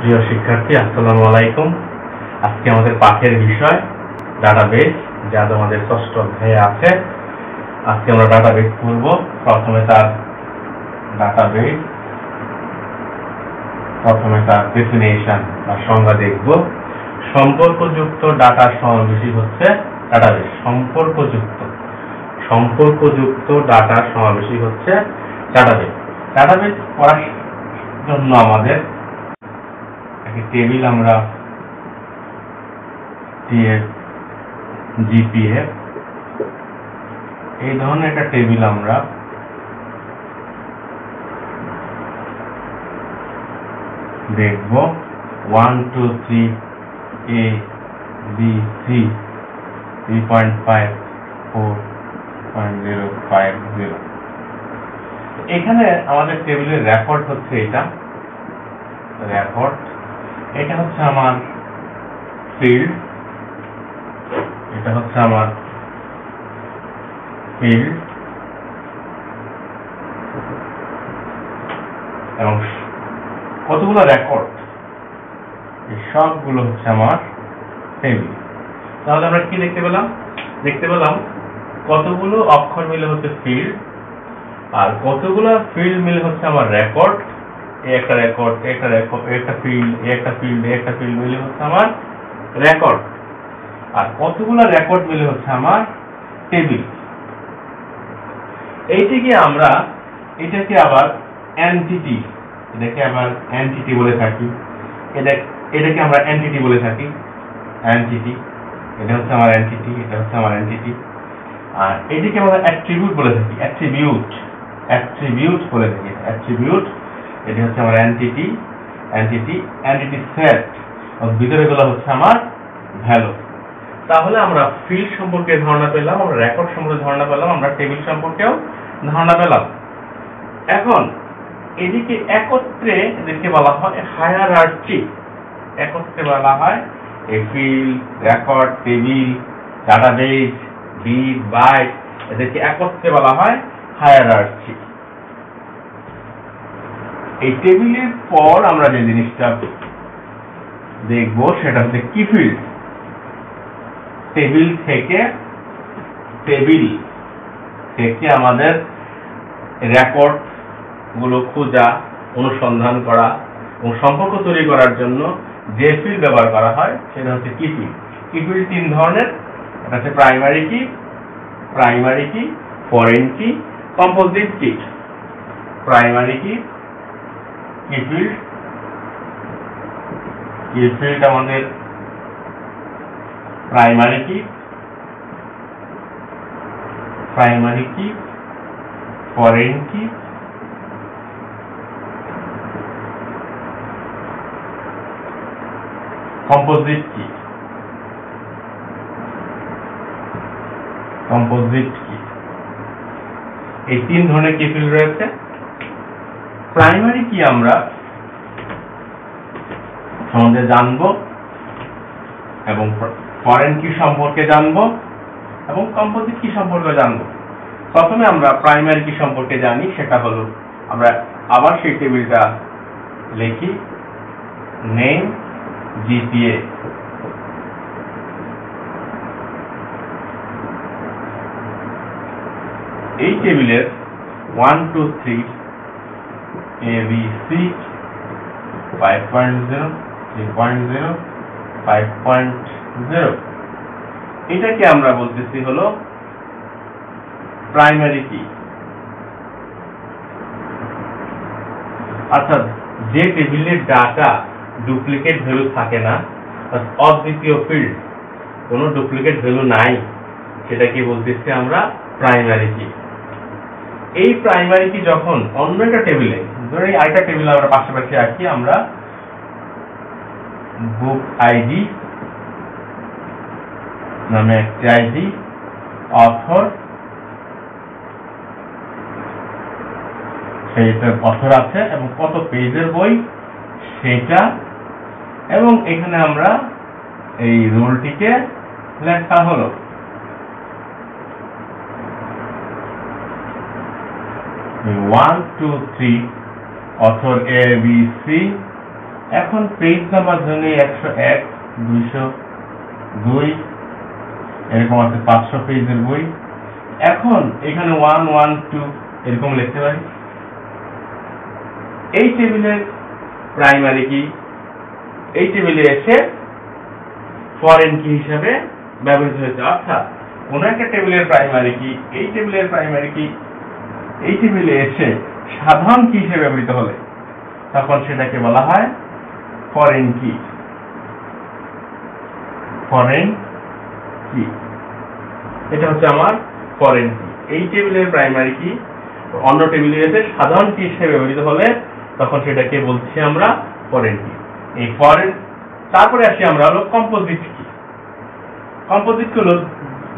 প্রিয় শিক্ষার্থী, আসসালামু আলাইকুম। আজকে আমাদের পাঠের বিষয় ডাটাবেস, যা তোমাদের ষষ্ঠ অধ্যায়ে আছে। আজকে আমরা ডাটাবেস করব প্রথমে তার ডাটাবেস, প্রথমে তার ডেফিনেশন বা সংজ্ঞা দেখব। সম্পর্কযুক্ত ডাটা সমাবেশই হচ্ছে ডাটাবেস। সম্পর্কযুক্ত সম্পর্কযুক্ত ডাটার সমাবেশই হচ্ছে ডাটাবেস। ডাটাবেস করার জন্য আমাদের একটি টেবিল আমরা টিএফ, জিপিএফ, এই ধরনের একটা টেবিল আমরা দেখব। One, two, three, A, B, C, three point five, four point zero five zero. এখানে আমাদের টেবিলের রেকর্ড হচ্ছে এটা। রেকর্ড এটা হচ্ছে আমার ফিল্ড এটা হচ্ছে আমার ফিল্ড এবং কতগুলো রেকর্ড এই সবগুলো হচ্ছে আমার টেবিল তাহলে আমরা কি দেখতে পেলাম? দেখতে পেলাম কতগুলো অক্ষর মিলে হচ্ছে ফিল্ড আর কতগুলো ফিল্ড মিলে হচ্ছে আমার রেকর্ড এই একটা রেকর্ড একটা রেকর্ড একটা ফিল্ড একটা ফিল্ড একটা ফিল্ড মিলে হচ্ছে আমার রেকর্ড আর কতগুলো রেকর্ড মিলে হচ্ছে আমার টেবিল এইটিকে আমরা, এটাকে আবার এন্টিটি এটাকে আবার এন্টিটি বলে থাকি। এটা, এটাকে আমরা এন্টিটি বলে থাকি। এন্টিটি এটা হচ্ছে আমার এন্টিটি এটা হচ্ছে আমার এন্টিটি আর এটিকে আমরা অ্যাট্রিবিউট বলে থাকি অ্যাট্রিবিউট অ্যাট্রিবিউট বলে থাকি অ্যাট্রিবিউট এটি হচ্ছে আমার এন্টিটি এন্টিটি এন্টিটি সেট ভিতরে গুলো হচ্ছে আমার ভ্যালু তাহলে আমরা ফিল্ড সম্পর্কে ধারণা পেলাম, আমরা রেকর্ড সম্পর্কে ধারণা পেলাম, আমরা টেবিল সম্পর্কেও ধারণা পেলাম। এখন এদিকে একত্রে এদেরকে বলা হয় হায়ারার্চি একত্রে বলা হয় এই field record table database bit byte এদেরকে একত্রে বলা হয় হায়ারার্চি এই টেবিলের পর আমরা যে জিনিসটা দেখব, সেটা হচ্ছে কি ফিল্ড টেবিল থেকে টেবিল থেকে আমাদের রেকর্ডগুলো খোঁজা, অনুসন্ধান করা এবং সম্পর্ক তৈরি করার জন্য যে ফিল্ড ব্যবহার করা হয়, সেটা হচ্ছে কি ফিল্ড কি ফিল্ড তিন ধরনের? এটা হচ্ছে প্রাইমারি কি প্রাইমারি কি ফরেন কি কম্পোজিট কি প্রাইমারি কি কি ফিল্ড আমাদের প্রাইমারি কি প্রাইমারি কি ফরেন কি কম্পোজিট কি কম্পোজিট কি এই তিন ধরনের কি ফিল্ড রয়েছে। প্রাইমারি কি আমরা? সম্বন্ধে জানব এবং ফরেন কি সম্পর্কে জানব এবং কম্পোজিট কি সম্পর্কে জানব? প্রথমে আমরা প্রাইমারি কি সম্পর্কে জানি সেটা হলো, আমরা আবার সেই টেবিলটা লিখি নেম জিপিএ এই টেবিলের one two three zero five point zero এটাকে আমরা বলতেছি হলো প্রাইমারি কি অর্থাৎ যে টেবিলের ডাটা ডুপ্লিকেট ভ্যালু থাকে না অদ্বিতীয় ফিল্ড কোনো ডুপ্লিকেট ভ্যালু নাই সেটাকে বলতেছি আমরা প্রাইমারি কি এই প্রাইমারি কি যখন অন্য একটা টেবিলে ধরো আরেকটা টেবিল আমরা পাশাপাশি রাখি আমরা বুক আইডি নামে একটি আইডি অথর সেইটার অথর আছে এবং কত পেজের বই সেটা এবং এখানে আমরা এই রোলটিকে লেখা হলো। One two three author A B C এখন পেজ নাম্বার ধরে একশো এক, দুইশো দুই, এরকম আছে পাঁচশো পেজের বই। এখন এখানে ওয়ান ওয়ান টু এরকম লিখতে পারি। এই টেবিলের প্রাইমারি কি? এই টেবিলে এসে ফরেন কি হিসাবে ব্যবহৃত হয়েছে। অর্থাৎ কোন একটা টেবিলের প্রাইমারি কি? এই টেবিলের প্রাইমারি কি? এই টেবিলে এসে সাধারণ কি হিসেবে ব্যবহৃত হলে? তখন সেটাকে বলা হয় ফরেন কি ফরেন কি এটা হচ্ছে আমার ফরেন কি এই টেবিলের প্রাইমারি কি অন্য টেবিলে এসে সাধারণ কি হিসেবে ব্যবহৃত হলে তখন সেটাকে বলছি আমরা ফরেন কি এই ফরেন তারপরে আসি আমরা হলো কম্পোজিট কি কম্পোজিট হলো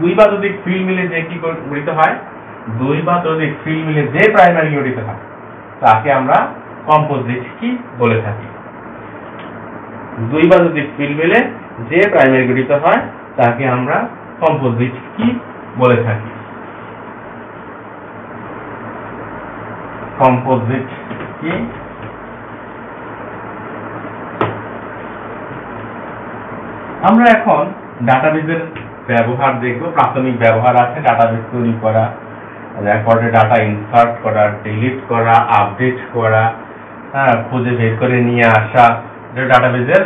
দুই বা ততোধিক ফিল মিলে যে কি গঠিত হয় দুই বা ততোধিক ফিল মিলে যে প্রাইমারি গঠিত হয় তাকে আমরা কম্পোজিট কি বলে থাকি। দুই বা ততোধিক ফিল মিলে যে প্রাইমারি গঠিত হয়, তাকে আমরা কম্পোজিট কি বলে থাকি। কম্পোজিট কি? আমরা এখন ডাটাবেজের ব্যবহার দেখব, প্রাথমিক ব্যবহার আছে ডাটাবেজ তৈরি করা। রেকর্ডে ডাটা ইনসার্ট করা, ডিলিট করা, আপডেট করা হ্যাঁ খুঁজে বের করে নিয়ে আসা, এটা ডাটাবেজের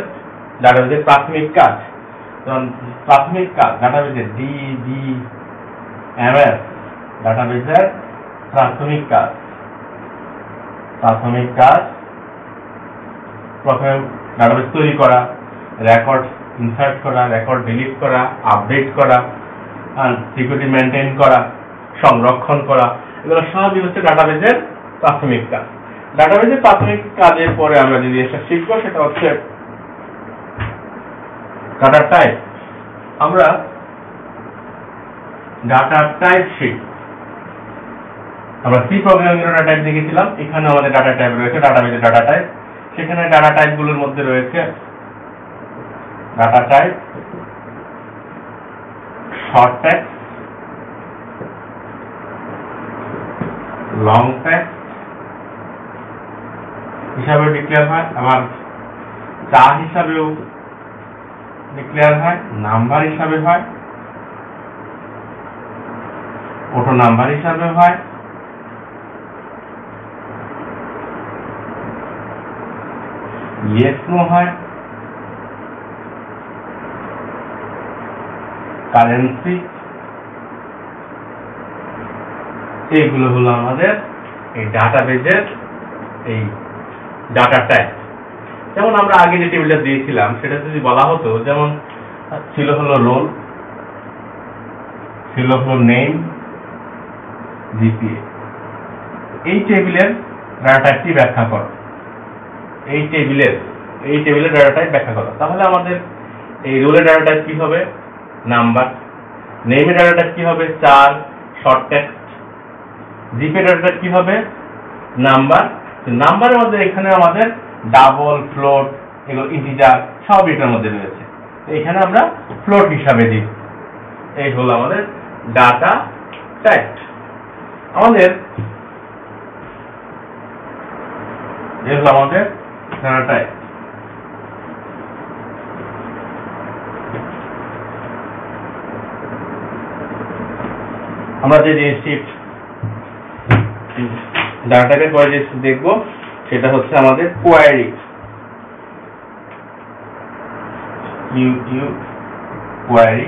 ডাটাবেজের প্রাথমিক কাজ। প্রাথমিক কাজ, ডাটাবেজের ডি বি এম এস ডাটাবেজের প্রাথমিক কাজ। প্রাথমিক কাজ, প্রথমে ডাটাবেজ তৈরি করা, রেকর্ড ইনসার্ট করা, রেকর্ড ডিলিট করা, আপডেট করা সিকিউরিটি মেনটেন করা। সংরক্ষণ করা। এগুলো সবই হচ্ছে ডাটাবেজের প্রাথমিক কাজ। ডাটাবেজের প্রাথমিক কাজের পরে আমরা যে জিনিসটা শিখব সেটা হচ্ছে ডাটা টাইপ। আমরা ডাটা টাইপ শিখব। আমরা সি প্রোগ্রামিং ডাটা টাইপ দেখেছিলাম। এখানে আমাদের ডাটা টাইপ রয়েছে, ডাটাবেজের ডাটা টাইপ। সেখানে ডাটা টাইপগুলোর মধ্যে রয়েছে data type, short text long text হিসাবে ডিক্লেয়ার হয়, আবার চা হিসাবেও ডিক্লেয়ার হয় নাম্বার হিসাবে হয় অটো নাম্বার হিসাবে হয় ইয়েস হয় কারেন্সি এইগুলো হলো আমাদের এই ডাটাবেজের এই ডাটা টাইপ। যেমন আমরা আগে যে টেবিলটা দিয়েছিলাম, সেটা যদি বলা হতো, যেমন, ছিল হলো রোল, ছিল হলো নেম, জিপিএ। এই টেবিলের ডাটা টাইপটি ব্যাখ্যা করো। এই টেবিলের এই টেবিলের ডাটা টাইপ ব্যাখ্যা করো। তাহলে আমাদের এই রোলের ডাটা টাইপ কি হবে? নাম্বার। নেমের ডাটা টাইপ কি হবে? চার শর্ট টেক্সট ডাটা টাইপ কি হবে? নাম্বার নাম্বারের মধ্যে এখানে আমাদের ডাবল ফ্লোট এগুলো ইন্টিজার সব এটার মধ্যে রয়েছে। এখানে আমরা ফ্লোট হিসাবে দিই। এই হলো আমাদের ডাটা টাইপ আমাদের এই হলো আমাদের ডাটা টাইপ আমরা যে জিনিসটি ডাটা টাইপের পরে যে দেখব, সেটা হচ্ছে আমাদের কোয়ারি ইউ ইউ কোয়ারি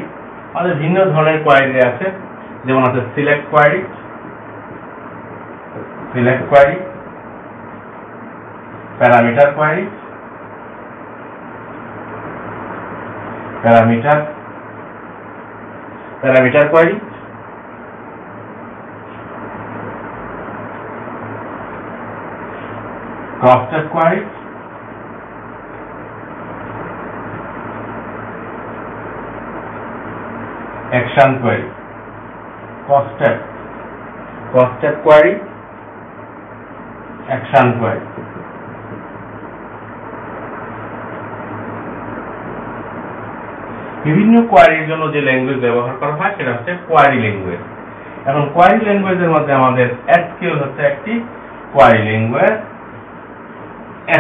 আমাদের ভিন্ন ধরনের কোয়ারি আছে, যেমন আছে select query select query parameter query parameter parameter query cross-check query, action query, cross-check, cross-check query, action query. বিভিন্ন কোয়ারির জন্য যে ল্যাঙ্গুয়েজ ব্যবহার করা হয় সেটা হচ্ছে কোয়ারি ল্যাঙ্গুয়েজ এখন কোয়ারি ল্যাঙ্গুয়েজের মধ্যে আমাদের এসকিউএল হচ্ছে একটি কোয়ারি ল্যাঙ্গুয়েজ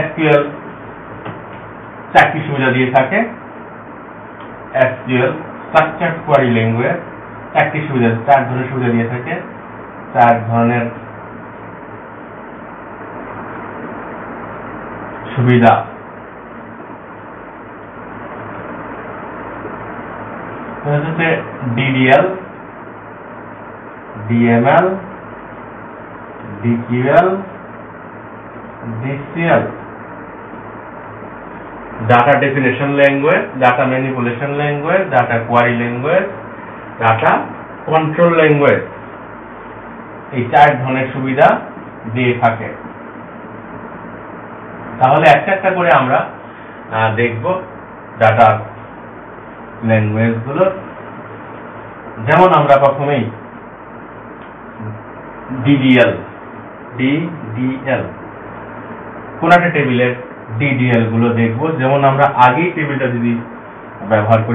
SQL চারটি সুবিধা দিয়ে থাকে। এসকিউএল স্ট্রাকচার্ড কোয়ারি ল্যাঙ্গুয়েজ চারটি সুবিধা, চার ধরনের সুবিধা দিয়ে থাকে। চার ধরনের সুবিধা। হচ্ছে DDL DML DQL DCL data definition language data manipulation language data query language data control language এই চার ধরনের সুবিধা দিয়ে থাকে। তাহলে একটা একটা করে আমরা দেখব ডাটা ল্যাঙ্গুয়েজগুলো। যেমন আমরা প্রথমেই ডিডিএল ডিডিএল কোন একটা টেবিলের ডিডিএলগুলো দেখব। যেমন আমরা আগেই টেবিলটা যদি ব্যবহার করি